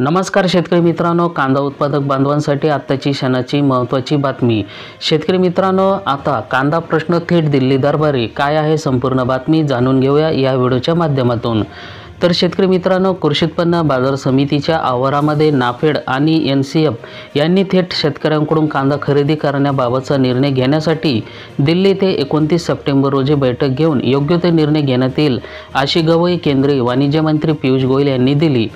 नमस्कार शेतकरी मित्रांनो कांदा उत्पादक बांधवांसाठी आत्ताची क्षणाची महत्त्वाची बातमी. शेतकरी मित्रांनो आता कांदा प्रश्न थेट दिल्ली दरबारी. काय आहे संपूर्ण बातमी जाणून घेऊया या व्हिडिओच्या माध्यमातून. तर शेतकरी मित्रांनो कृषी उत्पन्न बाजार समितीच्या आवारामध्ये नाफेड आणि एन सी एफ यांनी थेट शेतकऱ्यांकडून कांदा खरेदी करण्याबाबतचा निर्णय घेण्यासाठी दिल्ली ते एकोणतीस सप्टेंबर रोजी बैठक घेऊन योग्य ते निर्णय घेण्यात येईल अशी गवई केंद्रीय वाणिज्य मंत्री पियुष गोयल यांनी दिली.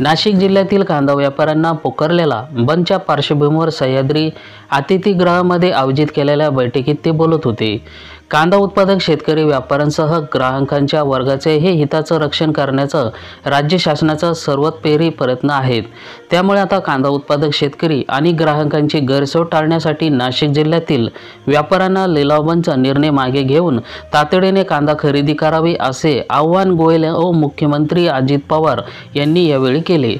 नाशिक जिल्ह्यातील कांदा व्यापाऱ्यांना पुकारलेला बंदच्या पार्श्वभूमीवर सह्याद्री अतिथीगृहामध्ये आयोजित केलेल्या बैठकीत ते बोलत होते. कांदा उत्पादक शेतकरी व्यापाऱ्यांसह ग्राहकांच्या वर्गाचे हे हिताचं रक्षण करण्याचं राज्य शासनाचा सर्वतपेरी प्रयत्न आहेत. त्यामुळे आता कांदा उत्पादक शेतकरी आणि ग्राहकांची गैरसोय टाळण्यासाठी नाशिक जिल्ह्यातील व्यापाऱ्यांना लिलावबंदचा निर्णय मागे घेऊन तातडीने कांदा खरेदी करावी असे आव्हान गोयल व मुख्यमंत्री अजित पवार यांनी यावेळी केले.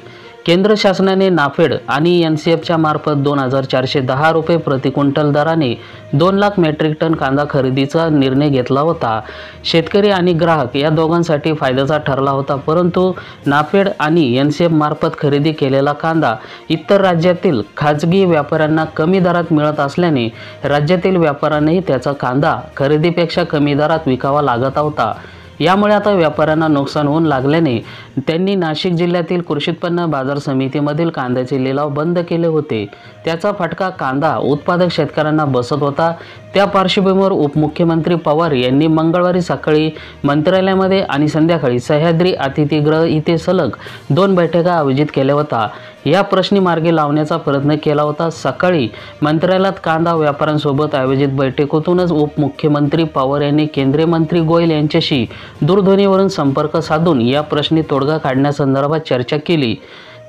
केंद्र शासनाने नाफेड आणि एन सी एफच्या मार्फत दोन हजार चारशे दहा रुपये प्रति क्विंटल दराने दोन लाख मेट्रिक टन कांदा खरेदीचा निर्णय घेतला होता. शेतकरी आणि ग्राहक या दोघांसाठी फायद्याचा ठरला होता परंतु नाफेड आणि एन सी एफ मार्फत खरेदी केलेला कांदा इतर राज्यातील खाजगी व्यापाऱ्यांना कमी दरात मिळत असल्याने राज्यातील व्यापाऱ्यांनाही त्याचा कांदा खरेदीपेक्षा कमी दरात विकावा लागत होता. यामुळे आता व्यापाऱ्यांना नुकसान होऊन लागल्याने त्यांनी नाशिक जिल्ह्यातील कृषी उत्पन्न बाजार समितीमधील कांद्याचे लिलाव बंद केले होते. त्याचा फटका कांदा उत्पादक शेतकऱ्यांना बसत होता. त्या पार्श्वभूमीवर उपमुख्यमंत्री पवार यांनी मंगळवारी सकाळी मंत्रालयामध्ये आणि संध्याकाळी सह्याद्री अतिथीगृह इथे सलग दोन बैठका आयोजित केल्या होत्या या प्रश्नी मार्गे लावण्याचा प्रयत्न केला होता. सकाळी मंत्रालयात कांदा व्यापाऱ्यांसोबत आयोजित बैठकीतूनच उपमुख्यमंत्री पवार यांनी केंद्रीय मंत्री गोयल यांच्याशी दूरध्वनीवरून संपर्क साधून या प्रश्नी तोडगा काढण्यासंदर्भात चर्चा केली.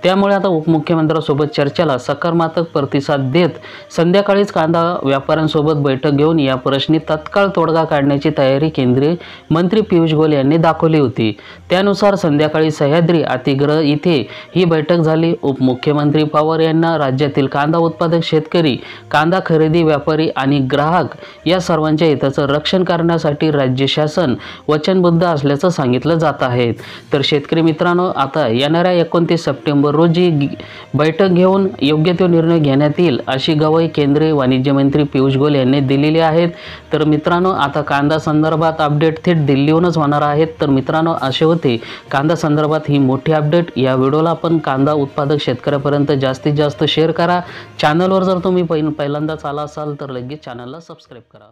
त्यामुळे आता उपमुख्यमंत्र्यांसोबत चर्चेला सकारात्मक प्रतिसाद देत संध्याकाळीच कांदा व्यापाऱ्यांसोबत बैठक घेऊन या प्रश्नी तत्काळ तोडगा काढण्याची तयारी केंद्रीय मंत्री पियुष गोयल यांनी दाखवली होती. त्यानुसार संध्याकाळी सह्याद्री अतिग्रह इथे ही बैठक झाली. उपमुख्यमंत्री पवार यांना राज्यातील कांदा उत्पादक शेतकरी कांदा खरेदी व्यापारी आणि ग्राहक या सर्वांच्या हिताचं रक्षण करण्यासाठी राज्य शासन वचनबद्ध असल्याचं सांगितलं जात आहे. तर शेतकरी मित्रांनो आता येणाऱ्या एकोणतीस सप्टेंबर रोजी बैठक घेऊन योग्य तो निर्णय घेण्यात येईल अशी गवाही केंद्रीय वाणिज्य मंत्री पियुष गोयल यांनी दिलेली आहेत. तर मित्रांनो आता कांदा संदर्भात अपडेट थेट दिल्लीहूनच होणार आहेत. तर मित्रांनो असे होते कांदा संदर्भात ही मोठी अपडेट या व्हिडिओला आपण कांदा उत्पादक शेतकऱ्यापर्यंत जास्तीत जास्त शेअर करा. चॅनलवर जर तुम्ही पहिल्यांदाच आला असाल तर लगेच चॅनलला सबस्क्राईब करा.